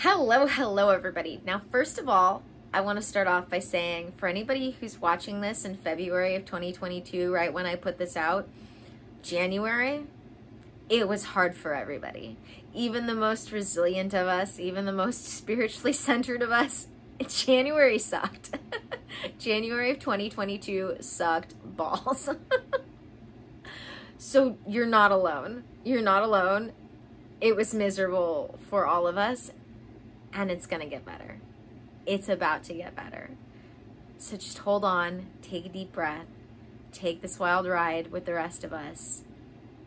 Hello, hello, everybody. Now, first of all, I want to start off by saying for anybody who's watching this in February of 2022, right when I put this out, January, it was hard for everybody. Even the most resilient of us, even the most spiritually centered of us, January sucked. January of 2022 sucked balls. so you're not alone. You're not alone. It was miserable for all of us, and it's going to get better. It's about to get better. So just hold on, take a deep breath, take this wild ride with the rest of us,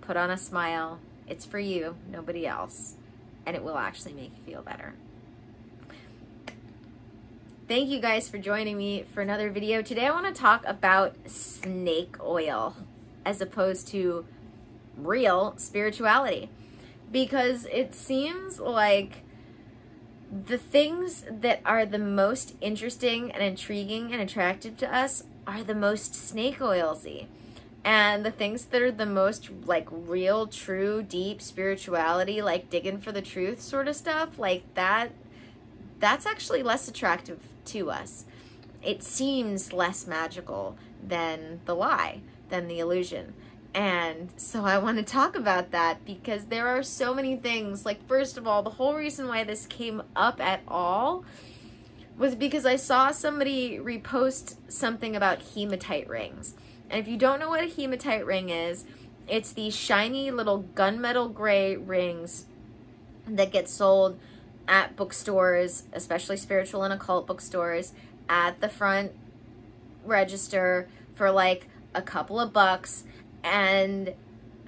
put on a smile. It's for you, nobody else, and it will actually make you feel better. Thank you guys for joining me for another video. Today I want to talk about snake oil as opposed to real spirituality because it seems like the things that are the most interesting and intriguing and attractive to us are the most snake oilsy. And the things that are the most like real, true, deep spirituality, like digging for the truth sort of stuff, like that, that's actually less attractive to us. It seems less magical than the lie, than the illusion. And so I want to talk about that because there are so many things. Like, first of all, the whole reason why this came up at all was because I saw somebody repost something about hematite rings. And if you don't know what a hematite ring is, it's these shiny little gunmetal gray rings that get sold at bookstores, especially spiritual and occult bookstores, at the front register for like a couple of bucks and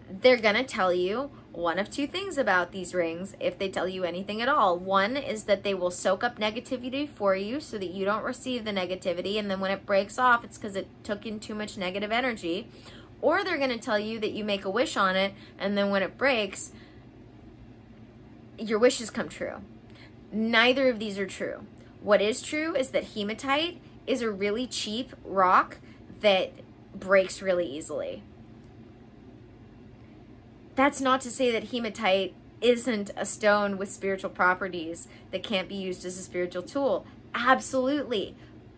they're going to tell you one of two things about these rings if they tell you anything at all. One is that they will soak up negativity for you so that you don't receive the negativity and then when it breaks off it's because it took in too much negative energy. Or they're going to tell you that you make a wish on it and then when it breaks your wishes come true. Neither of these are true. What is true is that hematite is a really cheap rock that breaks really easily. That's not to say that hematite isn't a stone with spiritual properties that can't be used as a spiritual tool. Absolutely.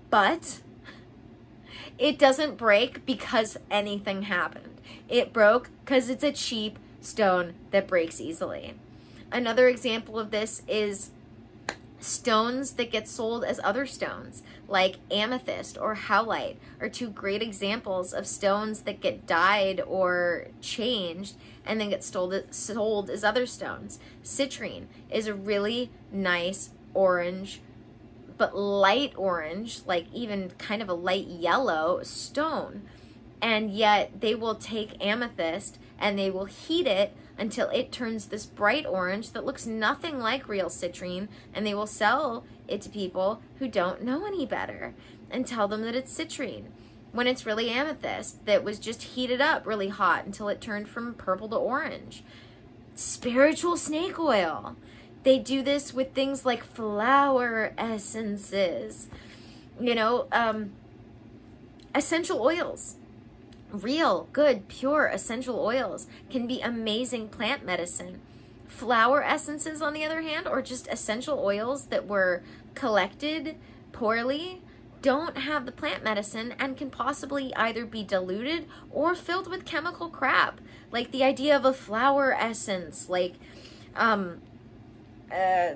But it doesn't break because anything happened. It broke because it's a cheap stone that breaks easily. Another example of this is stones that get sold as other stones, like amethyst or howlite, are two great examples of stones that get dyed or changed and then get sold, sold as other stones. Citrine is a really nice orange, but light orange, like even kind of a light yellow stone. And yet they will take amethyst and they will heat it until it turns this bright orange that looks nothing like real citrine and they will sell it to people who don't know any better and tell them that it's citrine when it's really amethyst that was just heated up really hot until it turned from purple to orange. Spiritual snake oil. They do this with things like flower essences, you know, um, essential oils. Real, good, pure essential oils can be amazing plant medicine. Flower essences, on the other hand, or just essential oils that were collected poorly don't have the plant medicine and can possibly either be diluted or filled with chemical crap. Like the idea of a flower essence, like um, uh,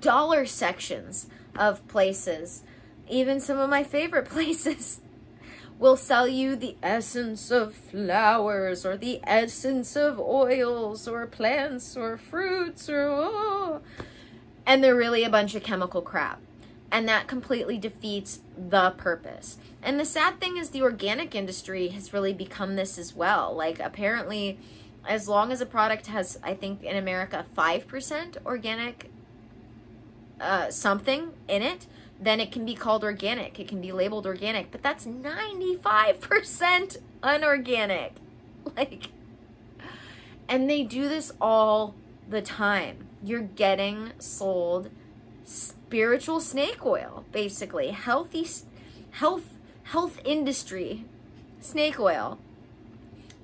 dollar sections of places, even some of my favorite places will sell you the essence of flowers or the essence of oils or plants or fruits or oh, and they're really a bunch of chemical crap and that completely defeats the purpose. And the sad thing is the organic industry has really become this as well. Like apparently as long as a product has I think in America 5% organic uh, something in it, then it can be called organic. It can be labeled organic, but that's 95% unorganic. Like and they do this all the time. You're getting sold spiritual snake oil, basically. Healthy, health, health industry snake oil.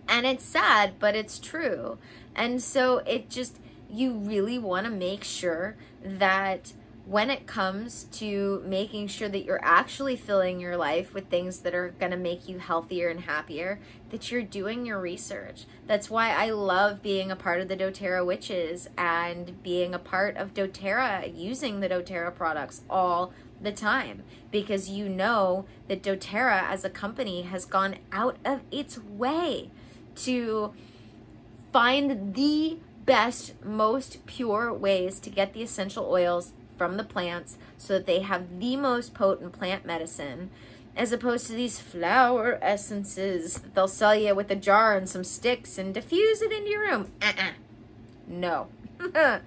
And it's sad, but it's true. And so it just, you really want to make sure that when it comes to making sure that you're actually filling your life with things that are going to make you healthier and happier, that you're doing your research. That's why I love being a part of the doTERRA Witches and being a part of doTERRA, using the doTERRA products all the time because you know that doTERRA as a company has gone out of its way to find the best, most pure ways to get the essential oils from the plants so that they have the most potent plant medicine as opposed to these flower essences that they'll sell you with a jar and some sticks and diffuse it into your room. Uh-uh. No.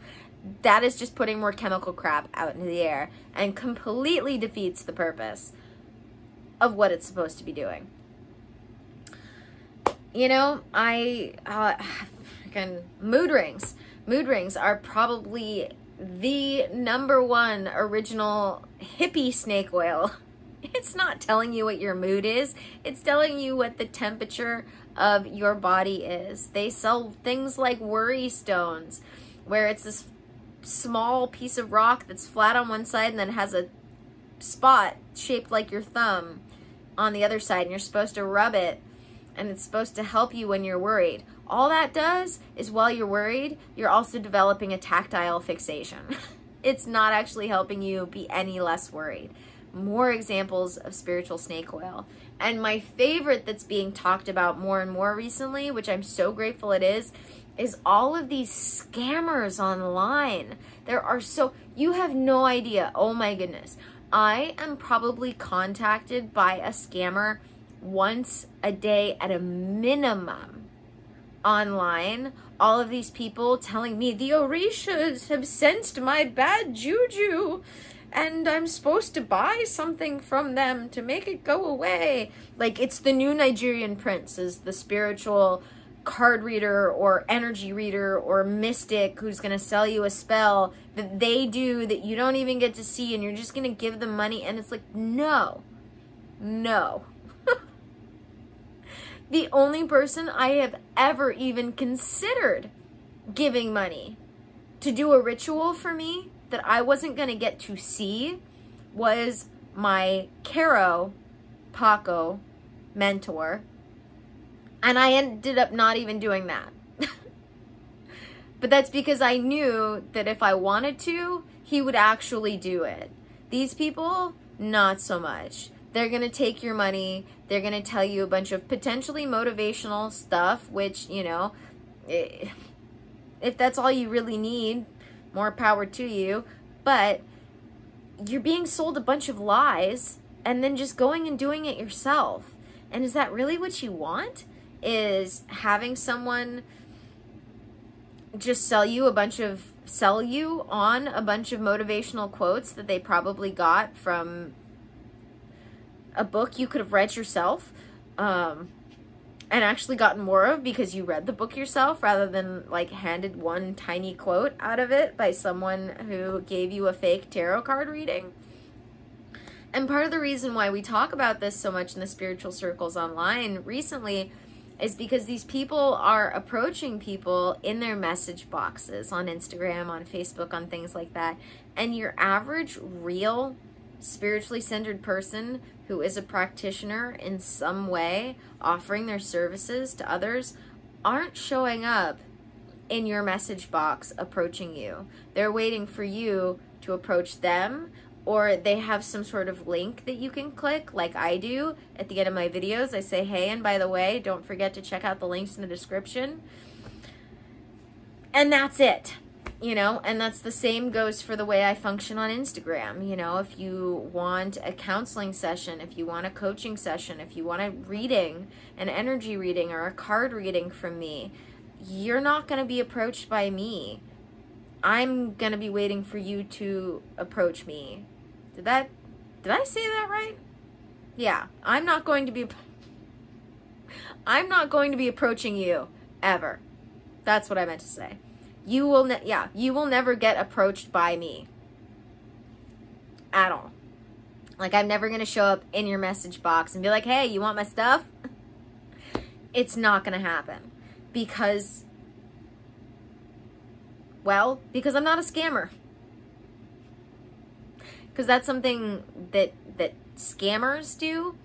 that is just putting more chemical crap out into the air and completely defeats the purpose of what it's supposed to be doing. You know, I uh, mood rings. Mood rings are probably the number one original hippie snake oil. It's not telling you what your mood is, it's telling you what the temperature of your body is. They sell things like worry stones, where it's this small piece of rock that's flat on one side and then has a spot shaped like your thumb on the other side, and you're supposed to rub it, and it's supposed to help you when you're worried. All that does is while you're worried, you're also developing a tactile fixation. it's not actually helping you be any less worried. More examples of spiritual snake oil. And my favorite that's being talked about more and more recently, which I'm so grateful it is, is all of these scammers online. There are so, you have no idea. Oh my goodness. I am probably contacted by a scammer once a day at a minimum online all of these people telling me the Orishas have sensed my bad juju and I'm supposed to buy something from them to make it go away. Like it's the new Nigerian prince is the spiritual card reader or energy reader or mystic who's going to sell you a spell that they do that you don't even get to see and you're just going to give them money and it's like no. No. The only person I have ever even considered giving money to do a ritual for me that I wasn't going to get to see was my Caro Paco mentor. And I ended up not even doing that. but that's because I knew that if I wanted to, he would actually do it. These people, not so much. They're going to take your money. They're going to tell you a bunch of potentially motivational stuff, which, you know, eh, if that's all you really need, more power to you. But you're being sold a bunch of lies and then just going and doing it yourself. And is that really what you want? Is having someone just sell you a bunch of sell you on a bunch of motivational quotes that they probably got from a book you could have read yourself um, and actually gotten more of because you read the book yourself rather than like handed one tiny quote out of it by someone who gave you a fake tarot card reading. And part of the reason why we talk about this so much in the spiritual circles online recently is because these people are approaching people in their message boxes on Instagram, on Facebook, on things like that. And your average real spiritually centered person who is a practitioner in some way, offering their services to others, aren't showing up in your message box approaching you. They're waiting for you to approach them or they have some sort of link that you can click like I do at the end of my videos. I say, hey, and by the way, don't forget to check out the links in the description. And that's it you know and that's the same goes for the way i function on instagram. You know if you want a counseling session if you want a coaching session if you want a reading an energy reading or a card reading from me you're not going to be approached by me. I'm going to be waiting for you to approach me. Did that did i say that right? Yeah i'm not going to be i'm not going to be approaching you ever. That's what i meant to say you will, ne- yeah, you will never get approached by me at all. Like, I'm never going to show up in your message box and be like, hey, you want my stuff? It's not going to happen because Well, because I'm not a scammer. Because that's something that that scammers do.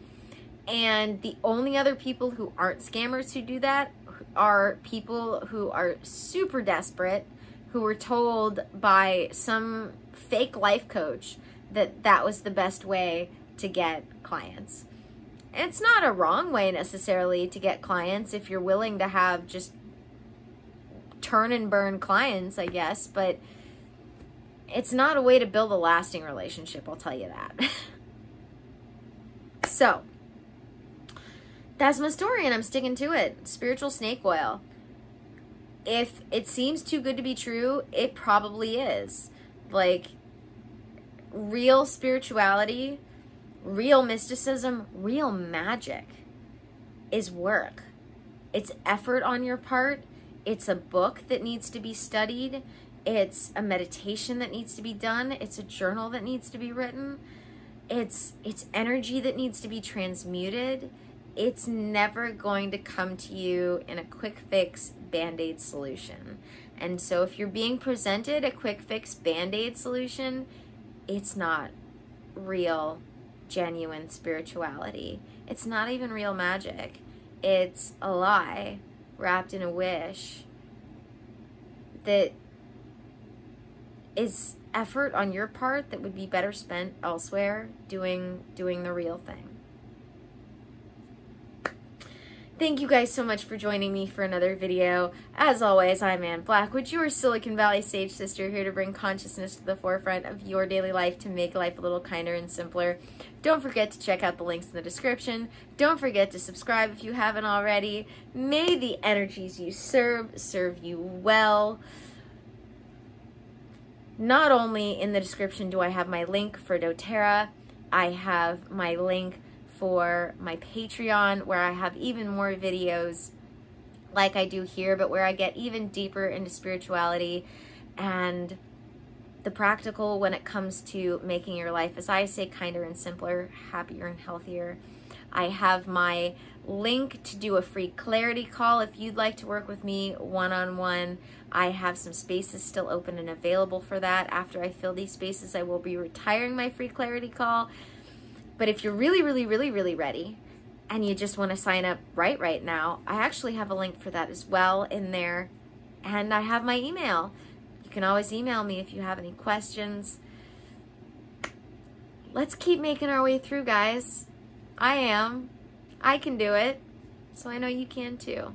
And the only other people who aren't scammers who do that are people who are super desperate, who were told by some fake life coach that that was the best way to get clients. It's not a wrong way necessarily to get clients if you're willing to have just turn and burn clients, I guess, but it's not a way to build a lasting relationship, I'll tell you that. so, that's my story and I'm sticking to it. Spiritual snake oil. If it seems too good to be true, it probably is. Like, real spirituality, real mysticism, real magic is work. It's effort on your part. It's a book that needs to be studied. It's a meditation that needs to be done. It's a journal that needs to be written. It's it's energy that needs to be transmuted. It's never going to come to you in a quick fix band-aid solution. And so if you're being presented a quick fix band-aid solution, it's not real, genuine spirituality. It's not even real magic. It's a lie wrapped in a wish that is effort on your part that would be better spent elsewhere doing doing the real thing. Thank you guys so much for joining me for another video. As always, I'm Anne Blackwood, your Silicon Valley Sage Sister, here to bring consciousness to the forefront of your daily life to make life a little kinder and simpler. Don't forget to check out the links in the description. Don't forget to subscribe if you haven't already. May the energies you serve serve you well. Not only in the description do I have my link for doTERRA, I have my link for my Patreon where I have even more videos like I do here, but where I get even deeper into spirituality and the practical when it comes to making your life, as I say, kinder and simpler, happier and healthier. I have my link to do a free clarity call if you'd like to work with me one on one. I have some spaces still open and available for that. After I fill these spaces, I will be retiring my free clarity call. But if you're really, really, really, really ready and you just want to sign up right right now, I actually have a link for that as well in there. And I have my email. You can always email me if you have any questions. Let's keep making our way through, guys. I am. I can do it. So I know you can too.